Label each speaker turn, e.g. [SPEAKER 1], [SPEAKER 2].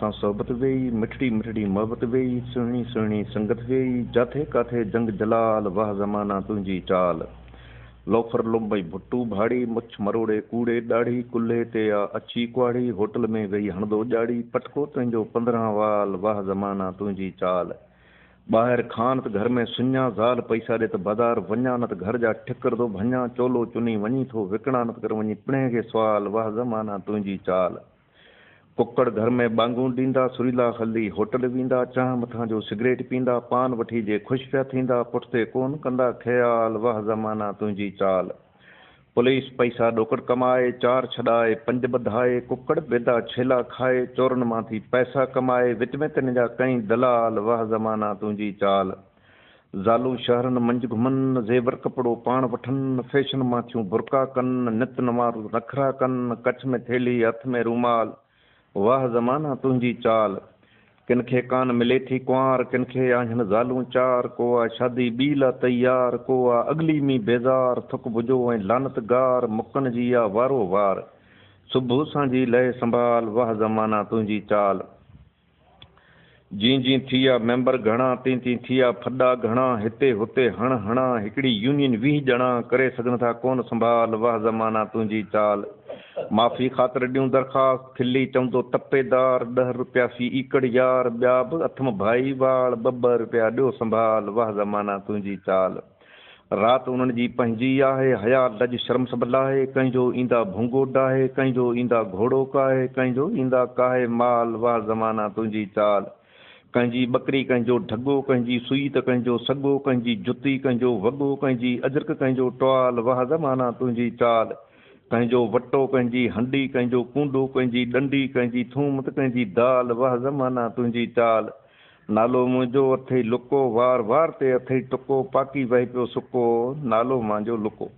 [SPEAKER 1] सां सोहबत वेही मिठड़ी मिठड़ी मोहबत वेही सुहिणी सुहिणी संगत वेही जिथे किथे जंग जलाल वाह ज़माना तुंहिंजी चाल लोफर लुंबई भुटू भाड़ी मुछ मरोड़े कूड़े ॾाढी कुल्हे ते आ अछी कुआड़ी होटल में वेही हणंदो ॼाड़ी पटको तुंहिंजो पंद्रहं वाल वाह ज़माना तुंहिंजी चाल ॿाहिरि खान त घर में सुञा ज़ाल पैसा ॾे त बाज़ार वञा न त घर जा ठिकर थो भञा चोलो चुनी वञी थो विकिणा न त कर वञी पिणे खे सुवाल वाह ज़माना तुंहिंजी चाल कुकड़ घर में बांगूं डींदा सुरीला हली होटल वींदा चाह मथा जो सिगरेट पींदा पान वठी जे खुश पिया थींदा पुठते कोन कंदा ख़्याल वह ज़माना तुझी चाल पुलिस पैसा डोकड़ कमाए चार छॾाए पंज बधाए कुकड़ बेदा छेला खाए चोरन माथी थी पैसा कमाए विच में तिन जा कई दलाल वह ज़माना तुझी चाल जालू शहर मंझ घुमन ज़ेवर कपड़ो पान वठन फैशन माथियूं बुरका कन नित नवारूं नखरा कन कच्छ में थैली हथ में रूमाल वाह ज़माना तुंहिंजी चाल किन खे कान मिले थी कुंवार किन खे आहिनि ज़ालूं चार को आहे शादी ॿी लाइ तयारु को आहे अगली मींहुं बेज़ार थुक भुजो ऐं लानतगार मुकन जी आहे वारो वार सुबुह सां जी लहे संभाल वाह ज़माना तुंहिंजी चाल जीअं जीअं थी विया मेंबर घणा तीअं तीअं थी विया फॾा घणा हिते हुते हण हणा हिकिड़ी यूनियन वीह ॼणा करे सघनि था कोन संभाल वाह ज़माना तुंहिंजी चाल माफ़ी ख़ातिर ॾियूं दरख़्वास्त खिली चवंदो तपेदार ॾह रुपया फी यार ॿिया बि अथम भाई वाल ॿ ॿ रुपया ॾियो संभाल वाह ज़माना तुंहिंजी चाल राति उन्हनि जी पंहिंजी आहे हया लज शर्म सबल आहे कंहिंजो ईंदा भुंगो डाहे कंहिंजो ईंदा घोड़ो काहे कंहिंजो ईंदा काहे माल वाह ज़माना तुंहिंजी चाल कंहिंजी बकरी कंहिंजो ढगो कंहिंजी सुई त कंहिंजो सॻो कंहिंजी जुती कंहिंजो वॻो कंहिंजी अजरक कंहिंजो टोआल वाह ज़माना तुंहिंजी चाल कंहिंजो वटो कंहिंजी हंडी कंहिंजो कूंडो कंहिंजी ॾंडी कंहिंजी थूम त कंहिंजी दाल वाह ज़माना तुंहिंजी चाल नालो मुंहिंजो अथई लुको वार ते अथई टुको पाकी वहे पियो सुको नालो मुंहिंजो लुको